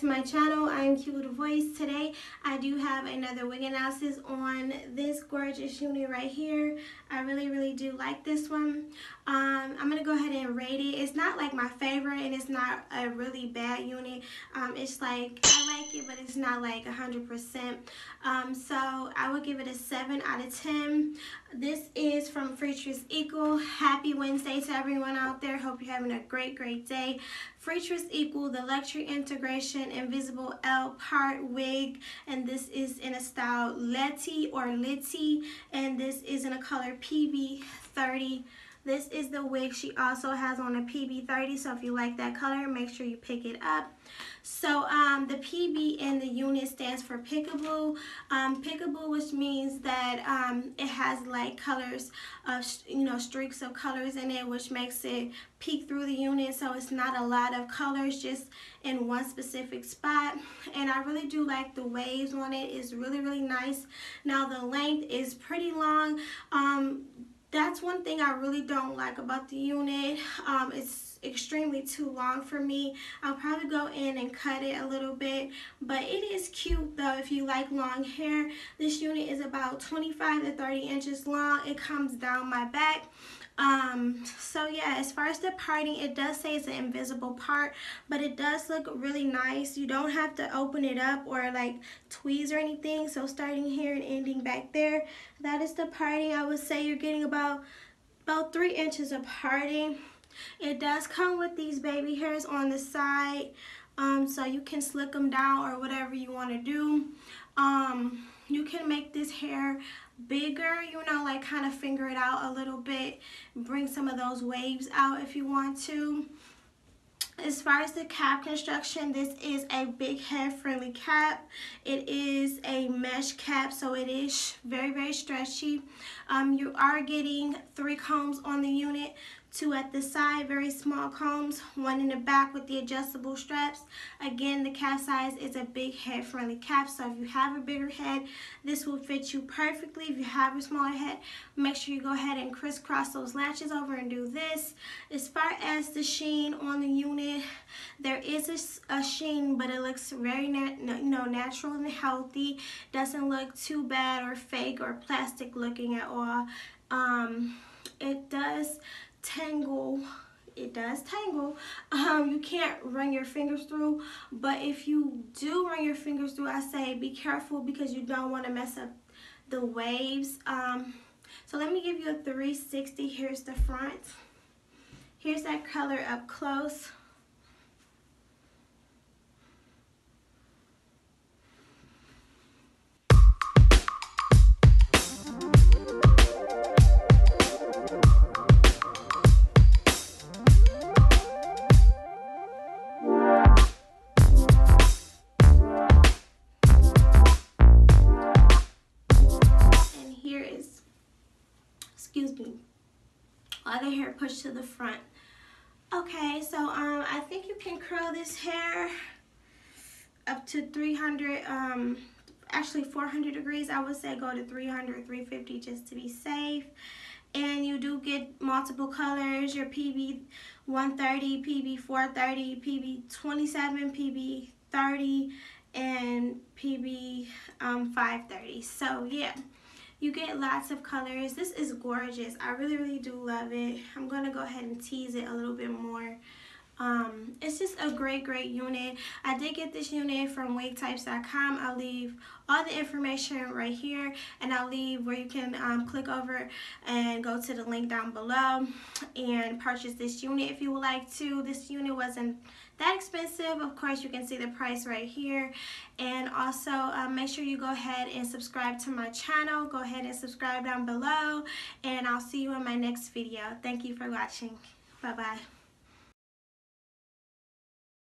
to my channel. I am Cute Little Voice. Today I do have another wig analysis on this gorgeous unit right here. I really, really do like this one. Um, I'm going to go ahead and rate it. It's not like my favorite and it's not a really bad unit. Um, it's like, I like it, but it's not like 100%. Um, so I would give it a 7 out of 10. This is from Freetress Equal. Happy Wednesday to everyone out there. Hope you're having a great, great day. Freetress Equal, the Luxury Integration Invisible L Part Wig. And this is in a style Letty or Litty. And this is in a color PB30. This is the wig she also has on a PB30, so if you like that color, make sure you pick it up. So um, the PB in the unit stands for peekaboo. Um, peekaboo, which means that um, it has like colors, of, you know, streaks of colors in it, which makes it peek through the unit. So it's not a lot of colors just in one specific spot. And I really do like the waves on it. It's really, really nice. Now the length is pretty long. Um, that's one thing I really don't like about the unit. Um, it's extremely too long for me. I'll probably go in and cut it a little bit, but it is cute though if you like long hair. This unit is about 25 to 30 inches long. It comes down my back. Um, so yeah, as far as the parting, it does say it's an invisible part, but it does look really nice. You don't have to open it up or like tweeze or anything. So starting here and ending back there, that is the parting. I would say you're getting about, about three inches of parting. It does come with these baby hairs on the side. Um, so you can slick them down or whatever you want to do. Um, you can make this hair bigger, you know, like kind of finger it out a little bit, bring some of those waves out if you want to. As far as the cap construction, this is a big head friendly cap. It is a mesh cap, so it is very, very stretchy. Um, you are getting three combs on the unit, two at the side, very small combs, one in the back with the adjustable straps. Again, the cap size is a big head friendly cap, so if you have a bigger head, this will fit you perfectly. If you have a smaller head, make sure you go ahead and crisscross those latches over and do this. As far as the sheen on the unit, there is a, a sheen, but it looks very nat you know, natural and healthy. Doesn't look too bad or fake or plastic looking at all. Um, it does tangle. It does tangle. Um, you can't run your fingers through but if you do run your fingers through I say be careful because you don't want to mess up the waves. Um, so let me give you a 360 here's the front. Here's that color up close excuse me, other hair pushed to the front. Okay, so um, I think you can curl this hair up to 300, um, actually 400 degrees. I would say go to 300, 350 just to be safe. And you do get multiple colors, your PB 130, PB 430, PB 27, PB 30, and PB um, 530. So yeah. You get lots of colors. This is gorgeous. I really, really do love it. I'm going to go ahead and tease it a little bit more. Um, it's just a great, great unit. I did get this unit from wigtypes.com. I'll leave all the information right here and I'll leave where you can um, click over and go to the link down below and purchase this unit if you would like to. This unit wasn't that expensive. Of course, you can see the price right here. And also, um, make sure you go ahead and subscribe to my channel. Go ahead and subscribe down below. And I'll see you in my next video. Thank you for watching. Bye-bye.